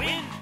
win.